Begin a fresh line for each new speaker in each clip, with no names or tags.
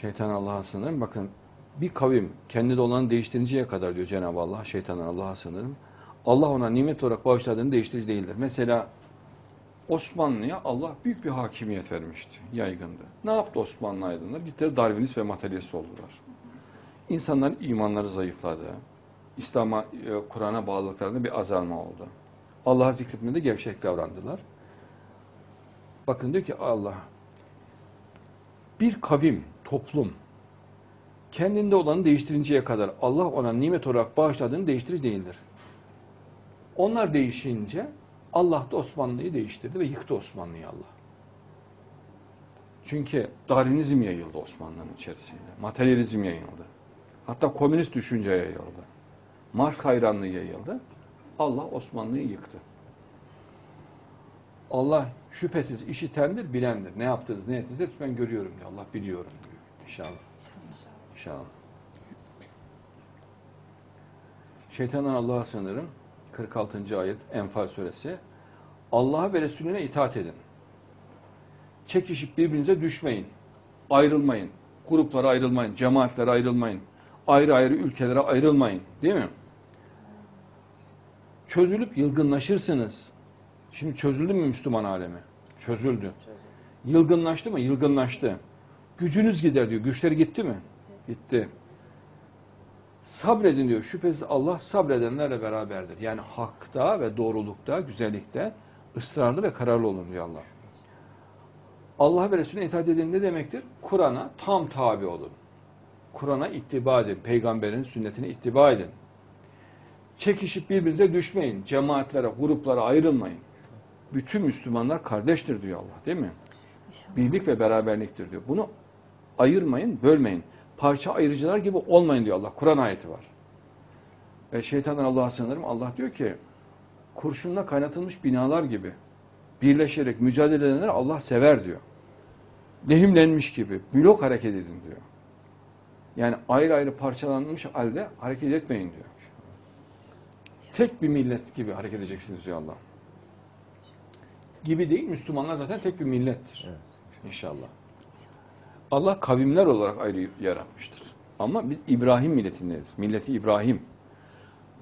Şeytan Allah'a sığınırım. Bakın bir kavim kendi olanı değiştirinceye kadar diyor Cenab-ı Allah. Şeytandan Allah'a sığınırım. Allah ona nimet olarak bağışladığını değiştirici değildir. Mesela Osmanlı'ya Allah büyük bir hakimiyet vermişti, yaygındı. Ne yaptı Osmanlı aydınlar? Bir kere Darwinist ve materyalist oldular. İnsanların imanları zayıfladı. İslam'a, e, Kur'an'a bağlılıklarında bir azalma oldu. Allah'a zikretmede gevşek davrandılar. Bakın diyor ki Allah, bir kavim, toplum, kendinde olanı değiştirinceye kadar Allah ona nimet olarak bağışladığını değiştirici değildir. Onlar değişince Allah da Osmanlı'yı değiştirdi ve yıktı Osmanlı'yı Allah. Çünkü Darwinizm yayıldı Osmanlı'nın içerisinde. Materyalizm yayıldı. Hatta komünist düşünce yayıldı. Marx hayranlığı yayıldı. Allah Osmanlı'yı yıktı. Allah şüphesiz işitendir, bilendir. Ne yaptınız, ne ettiniz hepsi ben görüyorum diyor. Allah biliyorum diyor. İnşallah. İnşallah. Şeytandan Allah'a sığınırım. 46. ayet Enfal suresi. Allah'a ve Resulüne itaat edin. Çekişip birbirinize düşmeyin. Ayrılmayın. Gruplara ayrılmayın. Cemaatlere ayrılmayın. Ayrı ayrı ülkelere ayrılmayın. Değil mi? Çözülüp yılgınlaşırsınız. Şimdi çözüldü mü Müslüman alemi? Çözüldü. Yılgınlaştı mı? Yılgınlaştı. Gücünüz gider diyor. Güçleri gitti mi? Gitti. Sabredin diyor. Şüphesiz Allah sabredenlerle beraberdir. Yani hakta ve doğrulukta, güzellikte ısrarlı ve kararlı olun diyor Allah. Allah ve Resulüne itaat edin ne demektir? Kur'an'a tam tabi olun. Kur'an'a ittiba edin. Peygamberin sünnetine ittiba edin. Çekişip birbirinize düşmeyin. Cemaatlere, gruplara ayrılmayın. Bütün Müslümanlar kardeştir diyor Allah değil mi?
İnşallah.
Birlik ve beraberliktir diyor. Bunu ayırmayın, bölmeyin. Parça ayırıcılar gibi olmayın diyor Allah. Kur'an ayeti var. Ve şeytandan Allah'a sığınırım. Allah diyor ki kurşunla kaynatılmış binalar gibi birleşerek mücadele edenleri Allah sever diyor. Lehimlenmiş gibi blok hareket edin diyor. Yani ayrı ayrı parçalanmış halde hareket etmeyin diyor. Tek bir millet gibi hareket edeceksiniz diyor Allah. Gibi değil, Müslümanlar zaten tek bir millettir. İnşallah. Allah kavimler olarak ayrı yaratmıştır. Ama biz İbrahim milletindeniz. Milleti İbrahim.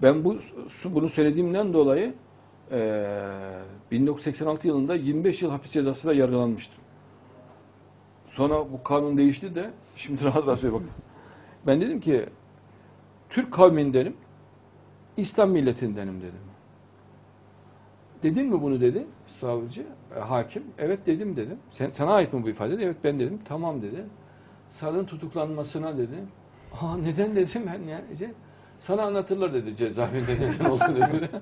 Ben bu bunu söylediğimden dolayı eee 1986 yılında 25 yıl hapis cezasıyla yargılanmıştım. Sonra bu kanun değişti de şimdi rahat rahat söylüyor bakın. Ben dedim ki Türk kavmindenim, İslam milletindenim dedim. Dedin mi bunu dedi savcı, e, hakim. Evet dedim dedim. Sen, sana ait mi bu ifade? Evet ben dedim. Tamam dedi. Sarın tutuklanmasına dedi. Aa neden dedim ben ya. Sana anlatırlar dedi cezaevinde neden oldu dedi.